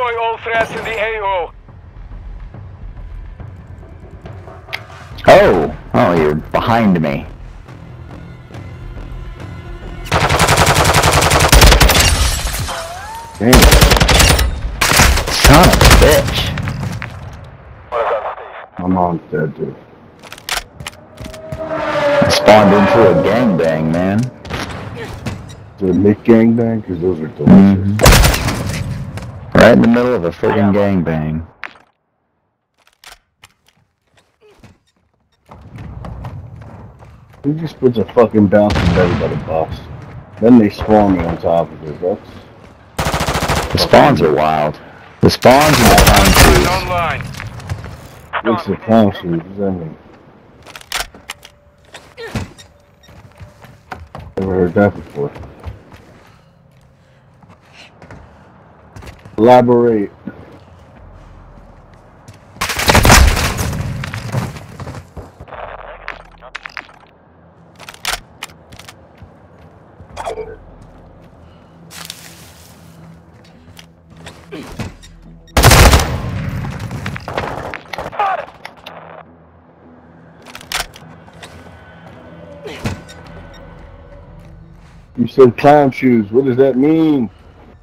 Destroy all threats in the AO. Oh, oh, you're behind me. Damn. Son of a bitch. My mom's dead, dude. I spawned into a gangbang, man. Is it Nick Gangbang? Because those are delicious. Mm-hmm. Right in the middle of a friggin' gangbang. He just puts a fucking bouncing everybody boss. Then they spawn me on top of it. That's The spawns are wild. The spawns are the clown shoes. Online. what's the clown shoes? What does that mean? Never heard that before. Elaborate. You said clown shoes. What does that mean?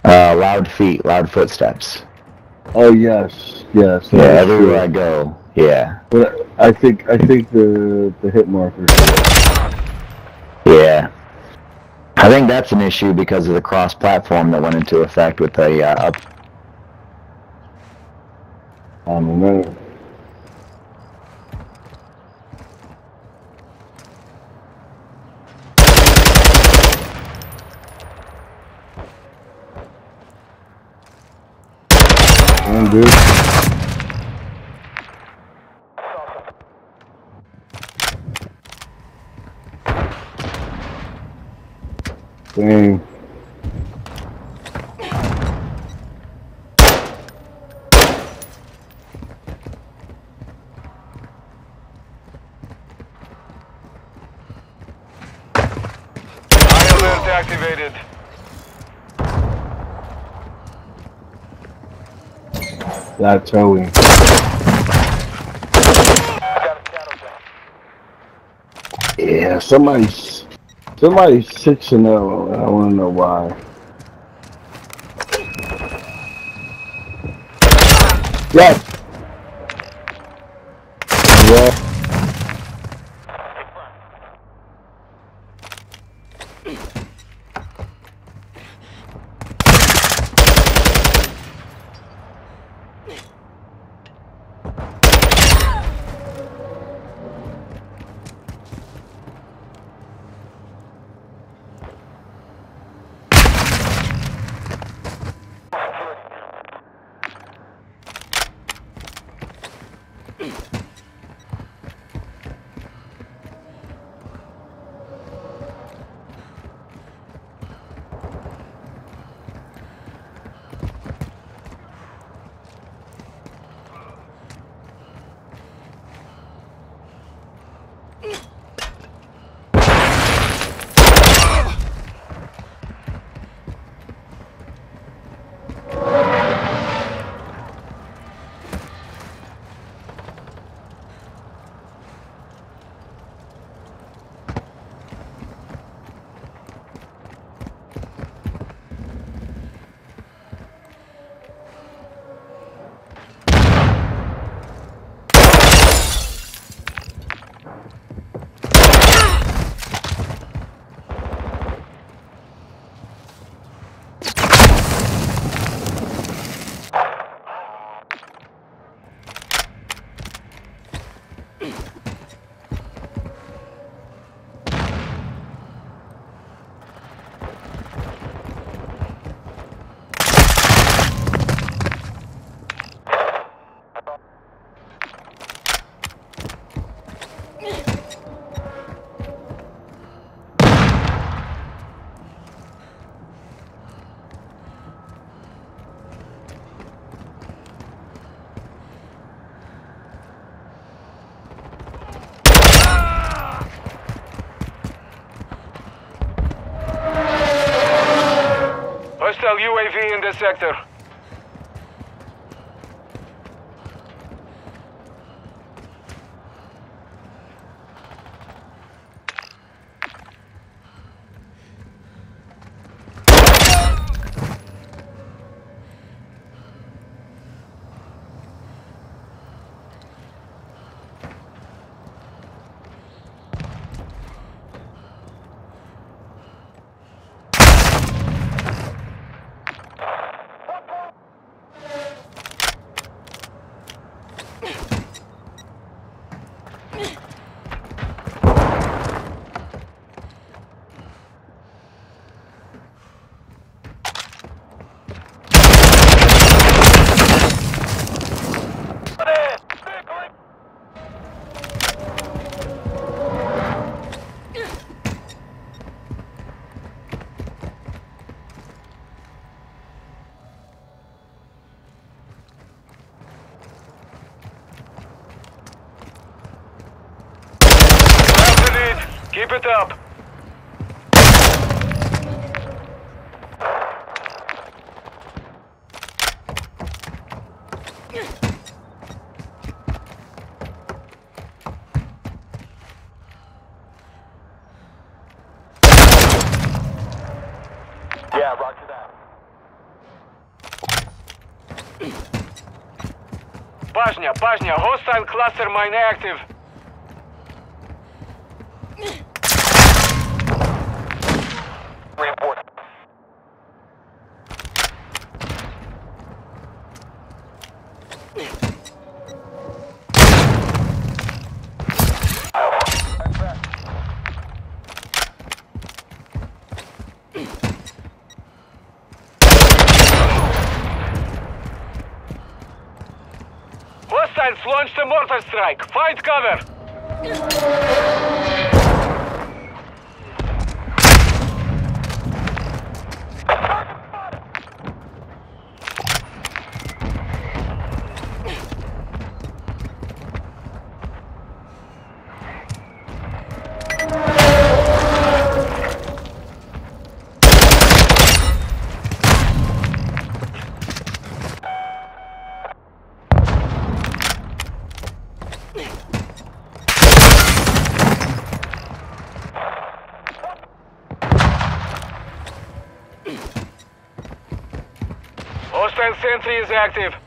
Uh, loud feet, loud footsteps. Oh yes, yes. Yeah, everywhere I go. Yeah, But I think I think the the hit markers. yeah. I think that's an issue because of the cross-platform that went into effect with the uh, up. I don't know. Damn, dude. Dang. Plateauing. Yeah, somebody's somebody's six and zero. and I want to know why. Yes. UAV in this sector. Bajnia, Bajnia, hostile cluster mine active. Launched a mortar strike. Find cover. Hostile sentry is active.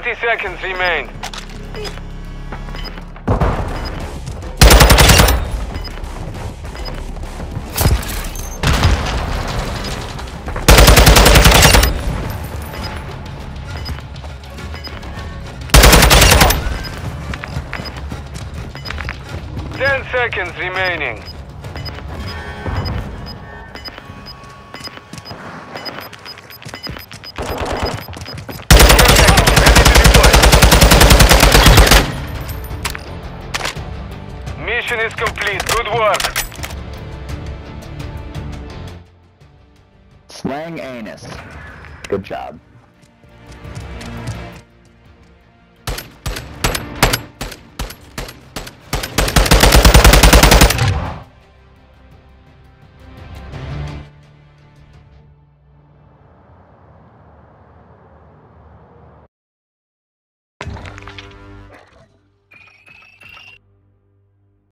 Thirty seconds remain. Ten seconds remaining. Mission is complete. Good work. Slang anus. Good job.